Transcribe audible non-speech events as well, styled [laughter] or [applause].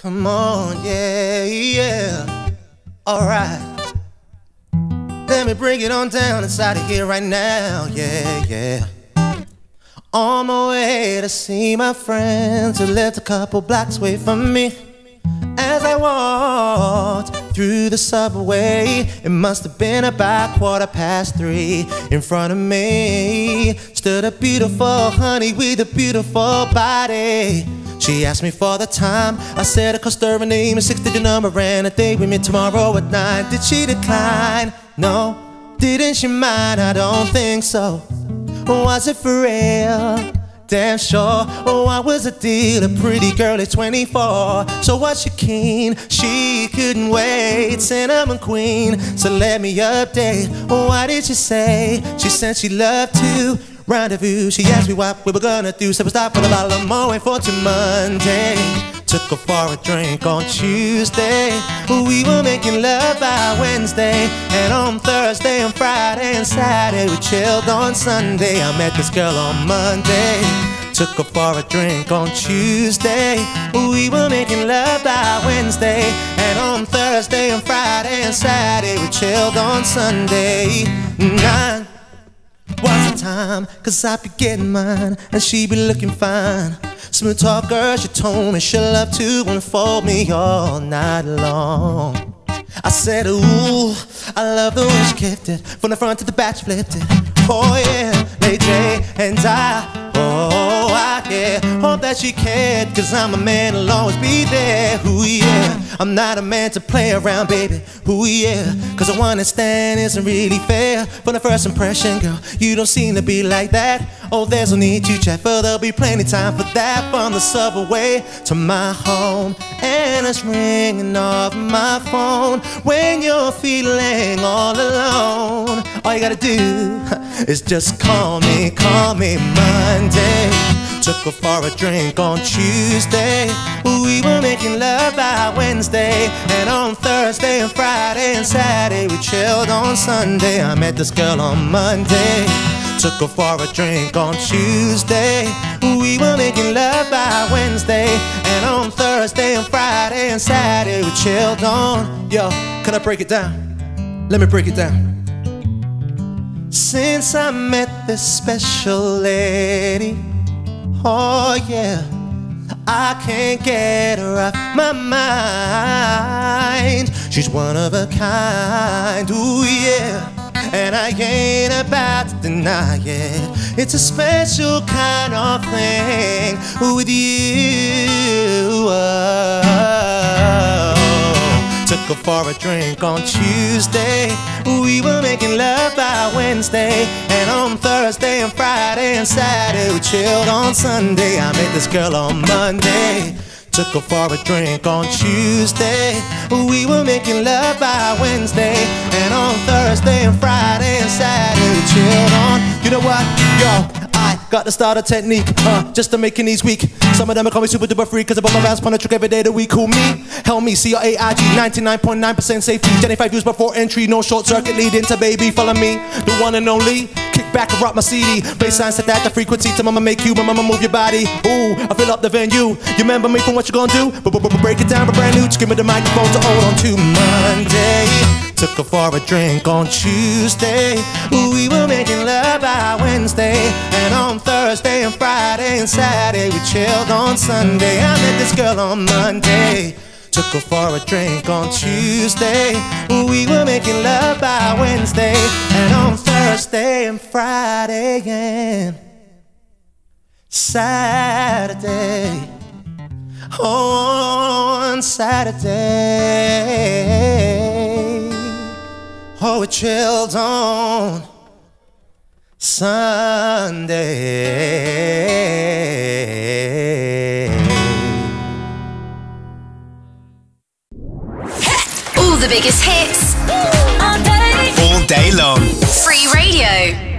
Come on, yeah, yeah. Alright. Let me bring it on down inside of here right now, yeah, yeah. On my way to see my friends who lived a couple blocks away from me. As I walked through the subway, it must have been about quarter past three. In front of me stood a beautiful honey with a beautiful body. She asked me for the time. I said I cost her a name, a six digit number, and a date with me tomorrow at nine. Did she decline? No. Didn't she mind? I don't think so. Was it for real? Damn sure. Oh, I was a deal, a pretty girl at 24. So was she keen? She couldn't wait. Cinnamon queen. So let me update. What did she say? She said she loved to rendezvous. She asked me what we were gonna do. So we stopped for a bottle of and for to Monday. Took her for a drink on Tuesday. We were making love by Wednesday. And on Thursday and Friday and Saturday, we chilled on Sunday. I met this girl on Monday. Took her for a drink on Tuesday. We were making love by Wednesday. And on Thursday and Friday and Saturday, we chilled on Sunday. Nine the time, cause I be getting mine, and she be looking fine. Smooth talk girl, she told me she love to unfold me all night long. I said, ooh, I love the way she kept it, from the front to the back, she flipped it. Oh yeah, Lady J and I, oh I yeah, hope that she cared, cause I'm a man, I'll always be there. Ooh yeah, I'm not a man to play around, baby. Ooh yeah, cause a one night stand isn't really fair. From the first impression, girl, you don't seem to be like that. Oh, there's no need to chat, but there'll be plenty time for that. From the subway to my home, and it's ringing off my phone. When you're feeling all alone, all you gotta do [laughs] is just call me, call me Monday. Took her for a drink on Tuesday. We were making love by Wednesday. And on Thursday and Friday and Saturday, we chilled on Sunday. I met this girl on Monday. Took her for a drink on Tuesday. We were making love by Wednesday. And on Thursday and Friday and Saturday, we chilled on. Yo, can I break it down? Let me break it down. Since I met this special lady, oh yeah, I can't get her off my mind. She's one of a kind, ooh yeah, and I ain't about to deny it. It's a special kind of thing with you. Her for a drink on Tuesday. We were making love by Wednesday. And on Thursday and Friday and Saturday, we chilled on Sunday. I met this girl on Monday. Took her for a drink on Tuesday. We were making love by Wednesday. And on Thursday and Friday and Saturday, we chilled on. You know what? Got to start a technique uh, just to make your knees weak. Some of them call me super duper freak because I put my fast on a trick every day of the week. Who me? Help me, C R A I G, 99.9% safety. 25 views before entry, no short circuit leading to baby. Follow me, the one and only. Kick back and rock my CD. Baseline set at the frequency to mama make you, my mama move your body. Ooh, I fill up the venue. You remember me from what you gonna do? Break it down, but brand new. Just give me the microphone to hold on to Monday. Her for a drink on Tuesday. We were making love by Wednesday. And on Thursday and Friday and Saturday, we chilled on Sunday. I met this girl on Monday. Took her for a drink on Tuesday. We were making love by Wednesday. And on Thursday and Friday and Saturday. Oh, on Saturday. Oh, it chilled on Sunday. All the biggest hits all day long. Free radio.